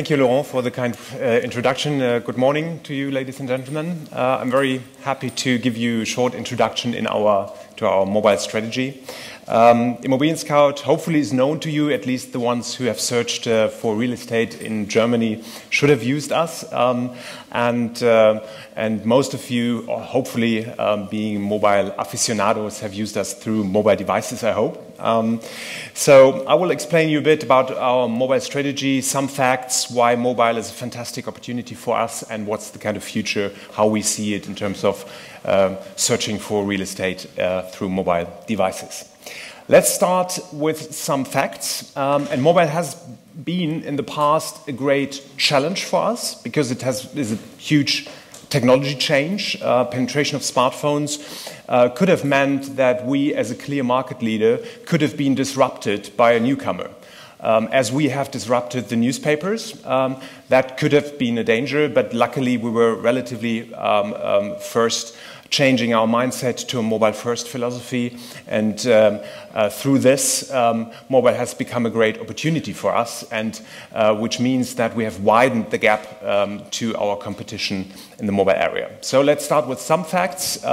Thank you, Laurent, for the kind uh, introduction. Uh, good morning to you, ladies and gentlemen. Uh, I'm very happy to give you a short introduction in our, to our mobile strategy. Um, Immobilien Scout hopefully is known to you, at least the ones who have searched uh, for real estate in Germany should have used us. Um, and, uh, and most of you, hopefully um, being mobile aficionados, have used us through mobile devices, I hope. Um, so I will explain you a bit about our mobile strategy, some facts, why mobile is a fantastic opportunity for us, and what's the kind of future, how we see it in terms of uh, searching for real estate uh, through mobile devices. Let's start with some facts. Um, and mobile has been in the past a great challenge for us because it has is a huge technology change. Uh, penetration of smartphones uh, could have meant that we, as a clear market leader, could have been disrupted by a newcomer. Um, as we have disrupted the newspapers, um, that could have been a danger, but luckily we were relatively um, um first changing our mindset to a mobile first philosophy. And um, uh, through this, um, mobile has become a great opportunity for us, and uh, which means that we have widened the gap to our competition in the mobile area. So let's start with some facts.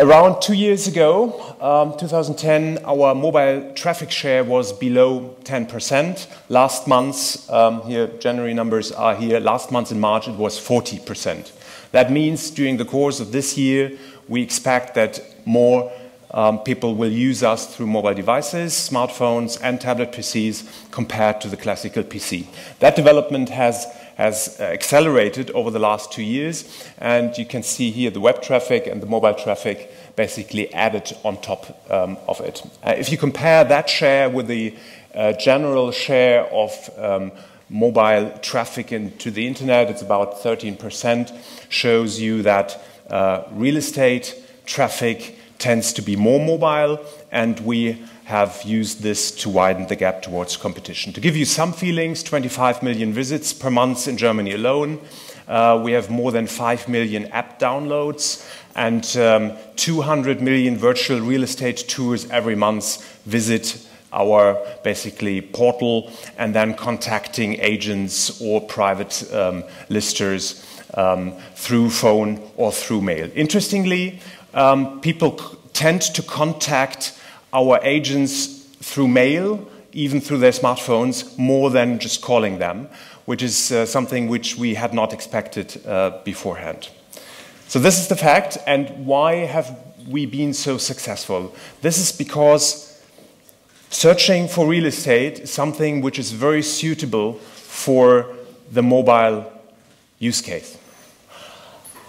Around two years ago, um, 2010, our mobile traffic share was below 10%. Last month, um, here January numbers are here, last month in March it was 40%. That means during the course of this year, we expect that more um, people will use us through mobile devices, smartphones, and tablet PCs compared to the classical PC. That development has has uh, accelerated over the last two years, and you can see here the web traffic and the mobile traffic basically added on top um, of it. Uh, if you compare that share with the uh, general share of um, mobile traffic into the internet, it's about 13%, shows you that uh, real estate traffic tends to be more mobile, and we have used this to widen the gap towards competition. To give you some feelings, 25 million visits per month in Germany alone. Uh, we have more than 5 million app downloads and um, 200 million virtual real estate tours every month visit our basically portal and then contacting agents or private um, listers um, through phone or through mail. Interestingly, um, people tend to contact our agents through mail, even through their smartphones, more than just calling them, which is uh, something which we had not expected uh, beforehand. So this is the fact, and why have we been so successful? This is because Searching for real estate is something which is very suitable for the mobile use case.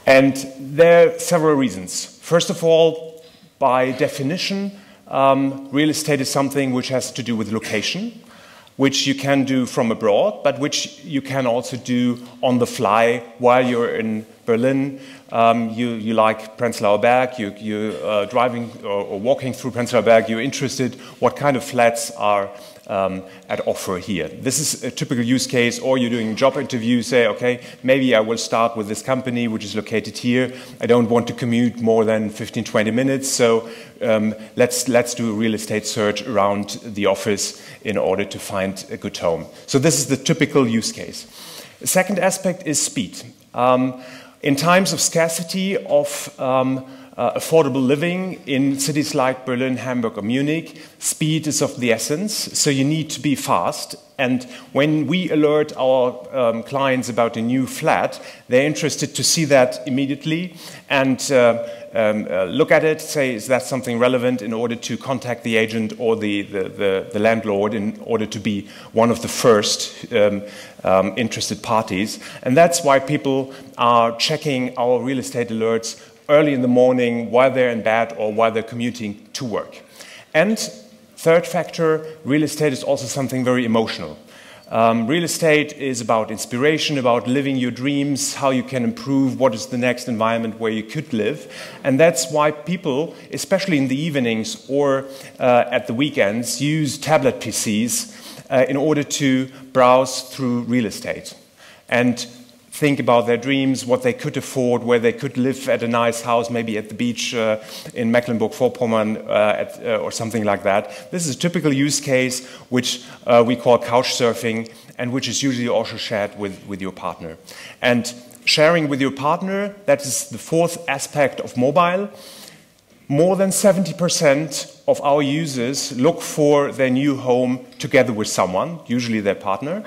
And there are several reasons. First of all, by definition, um, real estate is something which has to do with location, which you can do from abroad, but which you can also do on the fly while you're in Berlin, um, you, you like Prenzlauer Berg, you, you're uh, driving or, or, walking through Prenzlauer Berg, you're interested what kind of flats are um, at offer here. This is a typical use case, or you're doing a job interview, say, okay, maybe I will start with this company which is located here. I don't want to commute more than 15, 20 minutes, so um, let's, let's do a real estate search around the office in order to find a good home. So this is the typical use case. The second aspect is speed. Um, in times of scarcity of um, uh, affordable living in cities like Berlin, Hamburg, or Munich, speed is of the essence, so you need to be fast. And when we alert our um, clients about a new flat, they're interested to see that immediately and uh, um, uh, look at it, say, is that something relevant in order to contact the agent or the, the, the, the landlord in order to be one of the first um, um, interested parties. And that's why people are checking our real estate alerts early in the morning while they're in bed or while they're commuting to work. And third factor, real estate is also something very emotional. Um, real estate is about inspiration, about living your dreams, how you can improve, what is the next environment where you could live. And that's why people, especially in the evenings or uh, at the weekends, use tablet PCs uh, in order to browse through real estate. And think about their dreams, what they could afford, where they could live at a nice house, maybe at the beach uh, in Mecklenburg-Vorpommern uh, uh, or something like that. This is a typical use case which uh, we call couch surfing and which is usually also shared with, with your partner. And sharing with your partner, that is the fourth aspect of mobile. More than 70% of our users look for their new home together with someone, usually their partner,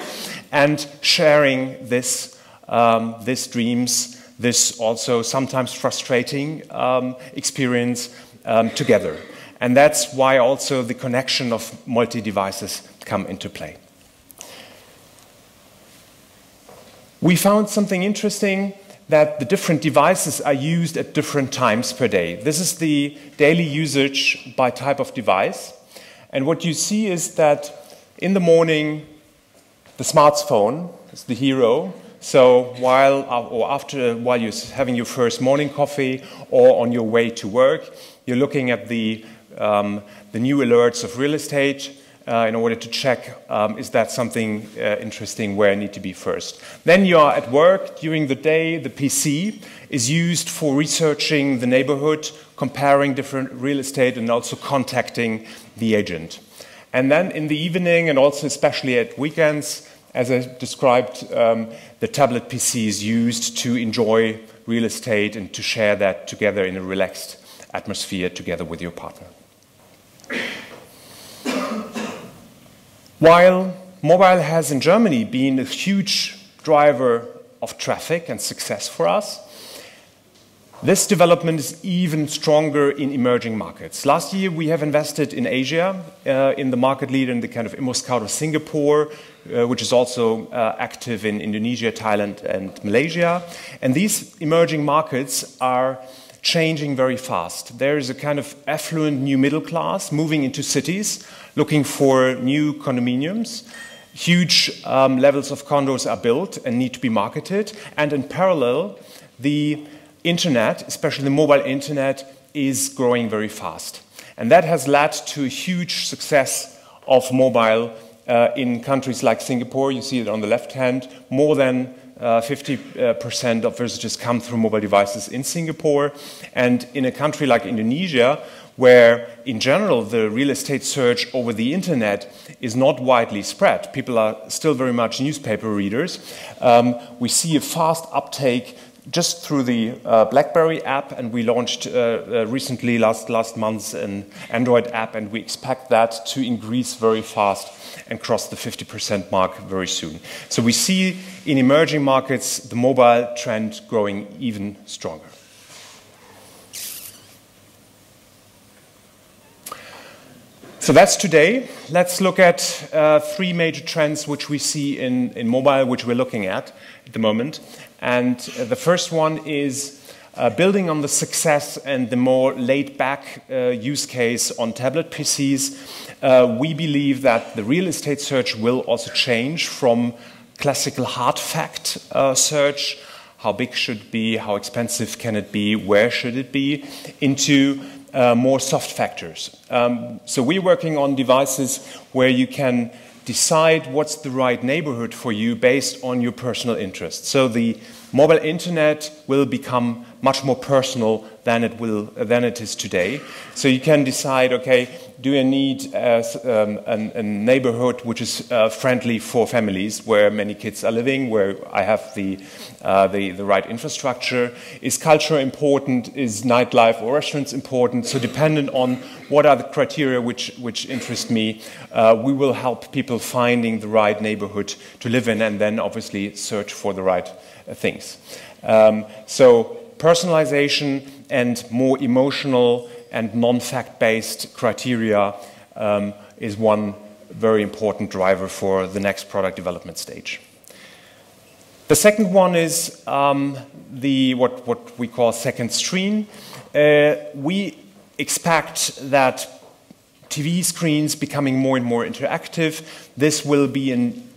and sharing this um, this dreams, this also sometimes frustrating um, experience um, together. And that's why also the connection of multi-devices come into play. We found something interesting that the different devices are used at different times per day. This is the daily usage by type of device. And what you see is that in the morning, the smartphone is the hero, so while or after while you're having your first morning coffee or on your way to work, you're looking at the um, the new alerts of real estate uh, in order to check um, is that something uh, interesting where I need to be first. Then you are at work during the day. The PC is used for researching the neighborhood, comparing different real estate, and also contacting the agent. And then in the evening, and also especially at weekends, as I described, um, the tablet PC is used to enjoy real estate and to share that together in a relaxed atmosphere together with your partner. While mobile has in Germany been a huge driver of traffic and success for us, this development is even stronger in emerging markets. Last year, we have invested in Asia, uh, in the market leader in the kind of ImmoScout of Singapore, uh, which is also uh, active in Indonesia, Thailand, and Malaysia. And these emerging markets are changing very fast. There is a kind of affluent new middle class moving into cities, looking for new condominiums. Huge um, levels of condos are built and need to be marketed. And in parallel, the internet, especially the mobile internet, is growing very fast. And that has led to a huge success of mobile uh, in countries like Singapore. You see it on the left hand. More than 50% uh, of visitors come through mobile devices in Singapore. And in a country like Indonesia, where in general the real estate search over the internet is not widely spread, people are still very much newspaper readers, um, we see a fast uptake just through the uh, BlackBerry app, and we launched uh, uh, recently, last, last month, an Android app, and we expect that to increase very fast and cross the 50% mark very soon. So we see in emerging markets the mobile trend growing even stronger. So that's today. Let's look at uh, three major trends which we see in, in mobile, which we're looking at at the moment. And the first one is uh, building on the success and the more laid back uh, use case on tablet PCs, uh, we believe that the real estate search will also change from classical hard fact uh, search, how big should it be, how expensive can it be, where should it be, into uh, more soft factors. Um, so we're working on devices where you can decide what's the right neighborhood for you based on your personal interests. So the mobile internet will become much more personal than it will than it is today. So you can decide, okay, do I need uh, um, a, neighborhood which is uh, friendly for families, where many kids are living, where I have the, uh, the, the right infrastructure? Is culture important? Is nightlife or restaurants important? So dependent on what are the criteria which which interest me, uh, we will help people finding the right neighborhood to live in, and then obviously search for the right things. Um, so personalization and more emotional and non-fact based criteria um, is one very important driver for the next product development stage. The second one is um, the what, what we call second screen. Uh, we expect that TV screens becoming more and more interactive. This will be an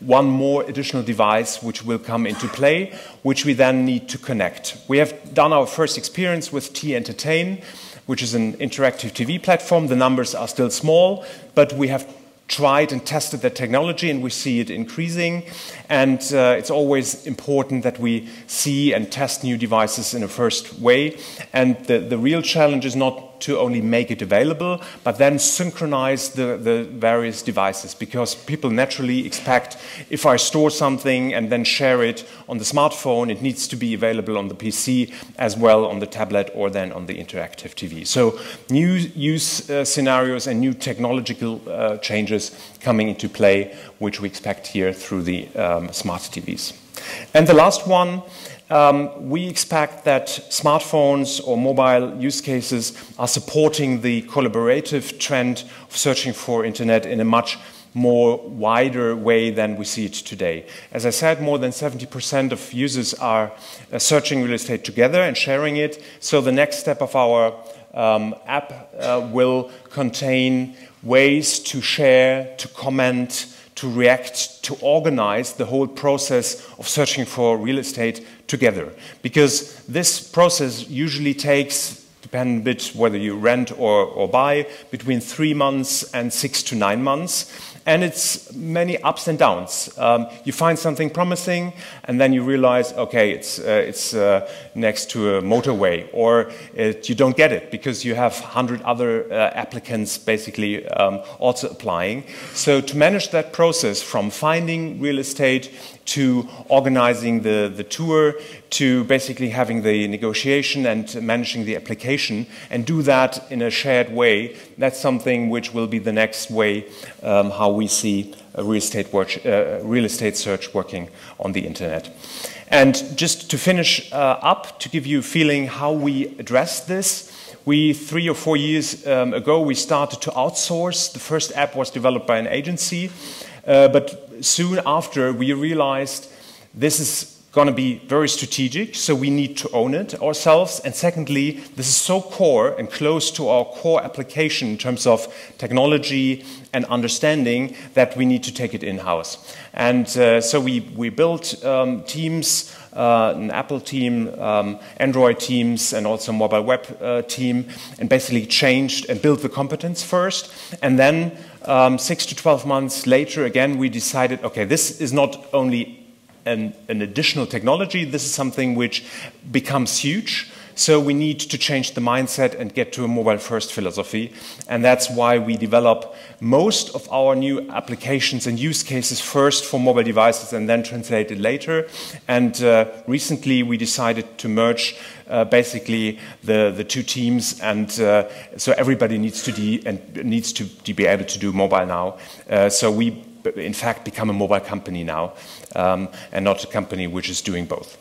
one more additional device which will come into play, which we then need to connect. We have done our first experience with T Entertain, which is an interactive TV platform. The numbers are still small, but we have tried and tested that technology and we see it increasing. And uh, it's always important that we see and test new devices in a first way. And the, the real challenge is not to only make it available, but then synchronize the, the various devices because people naturally expect if I store something and then share it on the smartphone, it needs to be available on the PC as well on the tablet or then on the interactive TV. So new use uh, scenarios and new technological uh, changes coming into play, which we expect here through the um, smart TVs. And the last one um, we expect that smartphones or mobile use cases are supporting the collaborative trend of searching for internet in a much more wider way than we see it today. As I said, more than 70% of users are uh, searching real estate together and sharing it. So the next step of our um, app uh, will contain ways to share, to comment, to react, to organize the whole process of searching for real estate together. Because this process usually takes, depending a bit whether you rent or, or buy, between three months and six to nine months and it's many ups and downs. Um, you find something promising, and then you realize, okay, it's, uh, it's uh, next to a motorway, or you don't get it because you have 100 other uh, applicants basically um, also applying. So to manage that process from finding real estate to organizing the, the tour, to basically having the negotiation and managing the application, and do that in a shared way. That's something which will be the next way um, how we see a real estate, work, uh, real estate search working on the internet. And just to finish uh, up, to give you a feeling how we address this, we, three or four years um, ago, we started to outsource. The first app was developed by an agency, uh, but soon after, we realized this is going to be very strategic, so we need to own it ourselves. And secondly, this is so core and close to our core application in terms of technology and understanding that we need to take it in house. And uh, so we, we built um, teams. Uh, an Apple team, um, Android teams, and also mobile web uh, team, and basically changed and built the competence first. And then, um, six to 12 months later, again, we decided okay, this is not only an, an additional technology. This is something which becomes huge. So we need to change the mindset and get to a mobile first philosophy. And that's why we develop most of our new applications and use cases first for mobile devices and then translate it later. And uh, recently we decided to merge uh, basically the, the two teams. And uh, so everybody needs to, de and needs to, to, be able to do mobile now. Uh, so we in fact become a mobile company now um, and not a company which is doing both.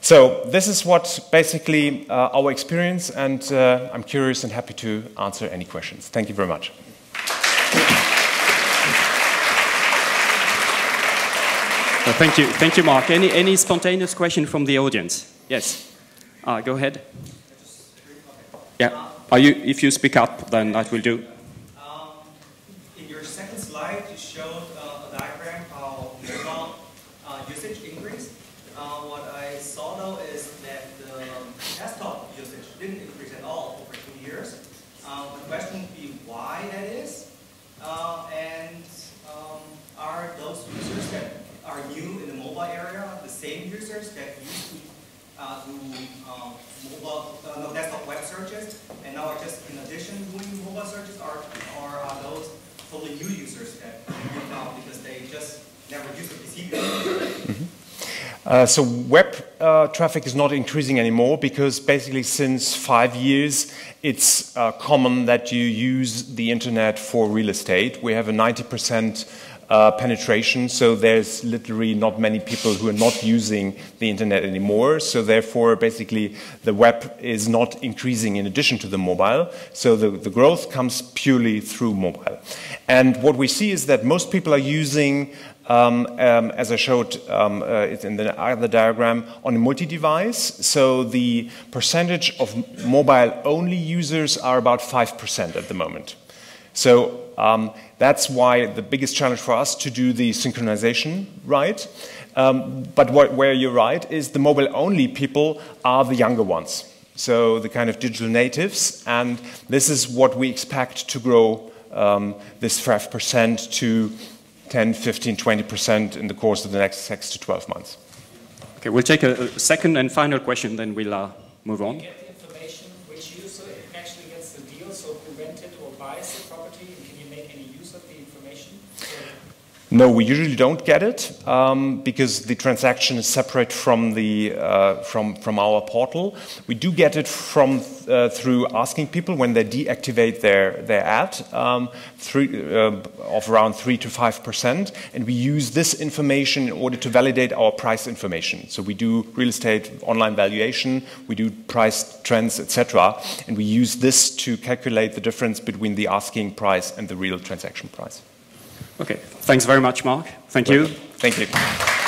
So this is what basically uh, our experience and uh, I'm curious and happy to answer any questions. Thank you very much. Well, thank you, thank you, Marc. Any, any spontaneous question from the audience? Yes. Uh, go ahead. Yeah. Are you? If you speak up, then that will do. Are in addition doing mobile searches, or are those totally new users that you found because they just never used a PC before? Uh, so web uh, traffic is not increasing anymore because basically since five years it's uh, common that you use the internet for real estate. We have a 90 percent uh, penetration. So there's literally not many people who are not using the internet anymore. So therefore, basically, the web is not increasing in addition to the mobile. So the, the growth comes purely through mobile. And what we see is that most people are using um, um, as I showed um, uh, in the other diagram, on a multi-device. So the percentage of mobile-only users are about 5% at the moment. So um, that's why the biggest challenge for us to do the synchronization right. Um, but what, where you're right is the mobile-only people are the younger ones. So the kind of digital natives, and this is what we expect to grow um, this 5% to 10, 15, 20% in the course of the next 6 to 12 months. Okay, we'll take a, a second and final question, then we'll uh, move on. get the information which user actually gets the deal, so who rented or buys the property, and can you make any use of the information? No, we usually don't get it um, because the transaction is separate from the uh, from from our portal. We do get it from uh, through asking people when they deactivate their their ad um, three, uh, of around three to five percent, and we use this information in order to validate our price information. So we do real estate online valuation, we do price trends, etc., and we use this to calculate the difference between the asking price and the real transaction price. Okay, thanks very much, Marc. Thank you. Thank you.